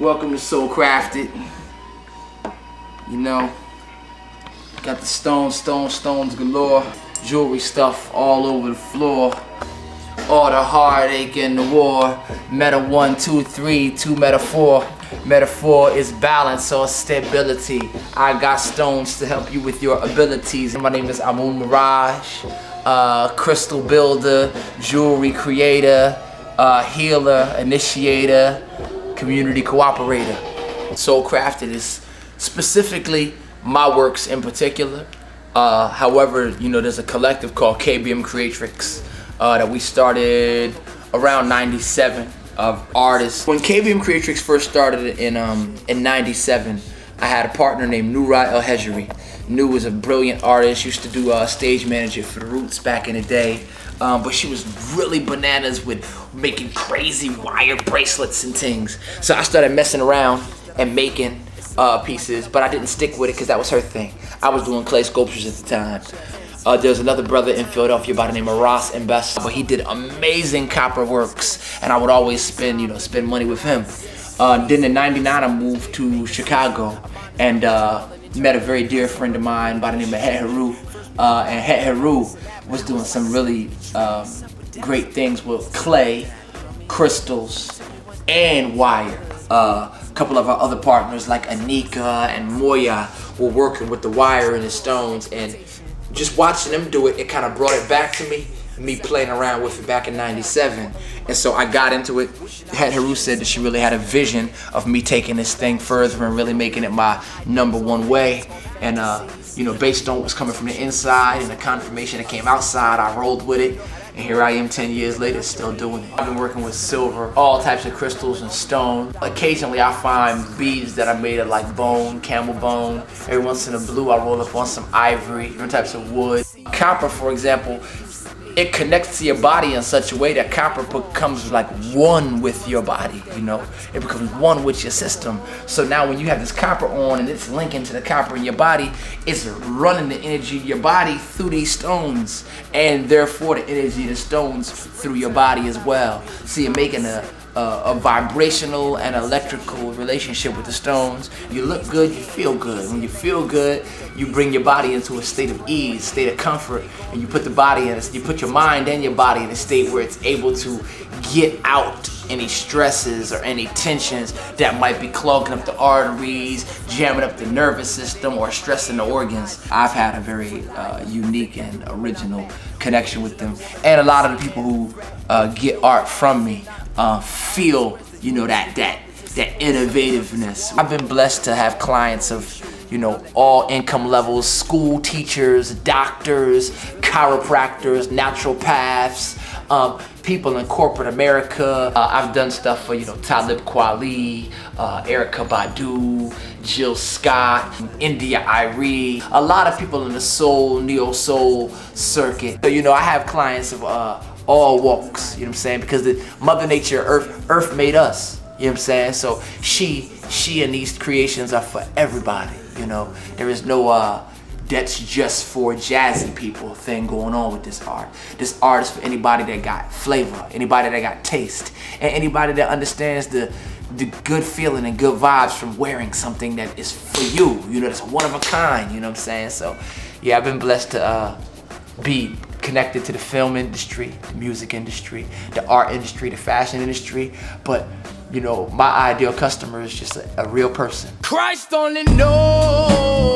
Welcome to Soul Crafted. You know, got the stones, stones, stones galore. Jewelry stuff all over the floor. All the heartache and the war. Meta one, two, three, two metaphor. Metaphor is balance or stability. I got stones to help you with your abilities. My name is Amun Miraaj, uh, crystal builder, jewelry creator, uh, healer, initiator, community cooperator. Soul Crafted is specifically my works in particular. Uh, however, you know, there's a collective called KBM Creatrix uh, that we started around 97 of artists. When KBM Creatrix first started in um, in 97, I had a partner named Nura El Hejri. Nu was a brilliant artist, used to do uh, stage manager for the Roots back in the day. Um, but she was really bananas with making crazy wire bracelets and things. So I started messing around and making uh, pieces, but I didn't stick with it because that was her thing. I was doing clay sculptures at the time. Uh, there's another brother in Philadelphia by the name of Ross and Best, but he did amazing copper works, and I would always spend, you know, spend money with him. Uh, then in '99, I moved to Chicago and uh, met a very dear friend of mine by the name of Het Heru. Uh, and Het Heru was doing some really um, great things with clay, crystals, and wire. Uh, a couple of our other partners like Anika and Moya were working with the wire and the stones and just watching them do it, it kind of brought it back to me, me playing around with it back in 97. And so I got into it. Het Heru said that she really had a vision of me taking this thing further and really making it my number one way. And, uh, you know, based on what was coming from the inside and the confirmation that came outside, I rolled with it. And here I am 10 years later still doing it. I've been working with silver, all types of crystals and stone. Occasionally I find beads that are made of like bone, camel bone. Every once in a blue I roll up on some ivory, different types of wood. Copper, for example, it connects to your body in such a way that copper becomes like one with your body, you know? It becomes one with your system. So now when you have this copper on and it's linking to the copper in your body, it's running the energy of your body through these stones and therefore the energy of the stones through your body as well. So you're making a a vibrational and electrical relationship with the stones. You look good, you feel good. When you feel good, you bring your body into a state of ease, state of comfort, and you put the body in, a, you put your mind and your body in a state where it's able to get out any stresses or any tensions that might be clogging up the arteries, jamming up the nervous system, or stressing the organs. I've had a very uh, unique and original connection with them. And a lot of the people who uh, get art from me uh, feel, you know, that that that innovativeness. I've been blessed to have clients of, you know, all income levels, school teachers, doctors, chiropractors, naturopaths, um, people in corporate America. Uh, I've done stuff for, you know, Talib Kweli, uh, Erykah Badu, Jill Scott, India Arie, a lot of people in the soul, neo soul circuit. So, you know, I have clients of uh, all walks, you know what I'm saying? Because the Mother Nature, Earth, Earth made us, you know what I'm saying? So she, she and these creations are for everybody, you know? There is no, uh, that's just for jazzy people thing going on with this art. This art is for anybody that got flavor, anybody that got taste, and anybody that understands the the good feeling and good vibes from wearing something that is for you. You know, that's one of a kind, you know what I'm saying? So, yeah, I've been blessed to uh, be connected to the film industry, the music industry, the art industry, the fashion industry, but you know, my ideal customer is just a, a real person. Christ only knows